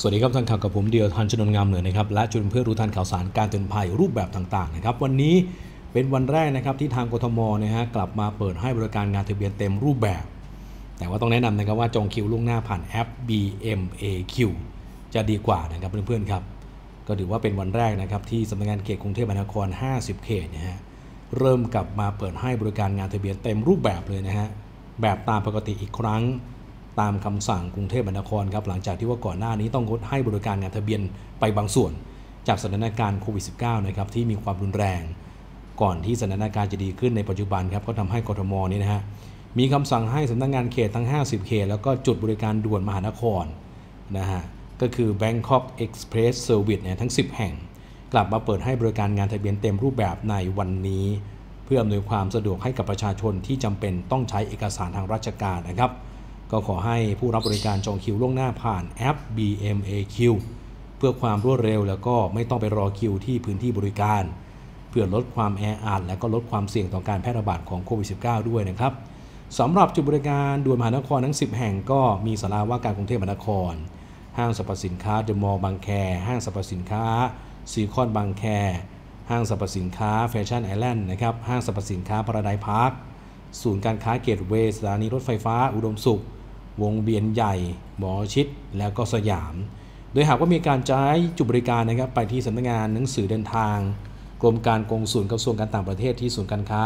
สวัสดีครับท่านข่าวกับผมเดียวทันชนนงามเหนือนะครับและจุดเพื่อรู้ทันข่าวสารการเตือนภัยรูปแบบต่างๆนะครับวันนี้เป็นวันแรกนะครับที่ทางกทมนะฮะกลับมาเปิดให้บริการงานทะเบียนเต็มรูปแบบ แต่ว่าต้องแนะนำนะครับว่าจองคิวล่วงหน้าผ่านแอป BMAQ จะดีกว่านะครับเพื่อนๆครับก็ถือว่าเป็นวันแรกนะครับที่สำนักงานเขตกรุงเทพมหานคร 50 เขตนะฮะเริ่มกลับมาเปิดให้บริการงานทะเบียนเต็มรูปแบบเลยนะฮะแบบตามปกติอีกครั้ง ตามคำสั่งกรุงเทพมหานครครับหลังจากที่ว่าก่อนหน้านี้ต้องงดให้บริการงานทะเบียนไปบางส่วน จากสถานการณ์โควิด -19 นะครับที่มีความรุนแรง ก่อนที่สถานการณ์จะดีขึ้นในปัจจุบันครับก็ทำให้กทมนี่นะฮะมีคำสั่งให้สำนักงานเขตทั้ง 50 เขต แล้วก็จุดบริการด่วนมหานครนะฮะก็คือ Bangkok Express Service เนี่ยทั้ง 10 แห่ง กลับมาเปิดให้บริการงานทะเบียนเต็มรูปแบบในวันนี้ เพื่ออำนวยความสะดวกให้กับประชาชนที่จำเป็นต้องใช้เอกสารทางราชการนะครับ ก็ขอให้ผู้รับบริการจองคิวล่วงหน้าผ่านแอป BMAQ เพื่อความรวดเร็วแล้วก็ไม่ต้องไปรอคิวที่พื้นที่บริการ เพื่อลดความแออัดและก็ลดความเสี่ยงต่อการแพร่ระบาดของโควิด -19 ด้วยนะครับสำหรับจุดบริการด่วนมหานครทั้ง 10 แห่งก็มีสาราว่าการกรุงเทพมหานคร ห้างสรรพสินค้าเดอะมอลล์บางแค ห้างสรรพสินค้าซีคอนบางแค ห้างสรรพสินค้าแฟชั่นไอแลนด์นะครับ ห้างสรรพสินค้าพาราไดซ์พาร์ค ศูนย์การค้าเกตเวย์สถานีรถไฟฟ้าอุดมสุข วงเวียนใหญ่หมอชิตแล้วก็สยาม โดยหากว่ามีการใช้จุดบริการนะครับไปที่สำนักงานหนังสือเดินทาง กรมการกงสุลกระทรวงการต่างประเทศที่ศูนย์การค้า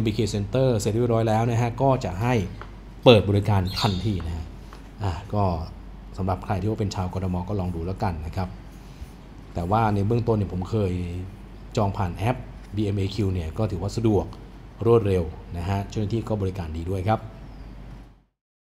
MBK Center เสร็จเรียบร้อยแล้วนะฮะก็จะให้เปิดบริการทันทีนะฮะอะก็สำหรับใครที่ว่าเป็นชาวกทมก็ลองดูแล้วกันนะครับ แต่ว่าในเบื้องต้นเนี่ยผมเคยจองผ่านแอป BMAQ เนี่ยก็ถือว่าสะดวกรวดเร็วนะฮะเจ้าหน้าที่ก็บริการดีด้วยครับ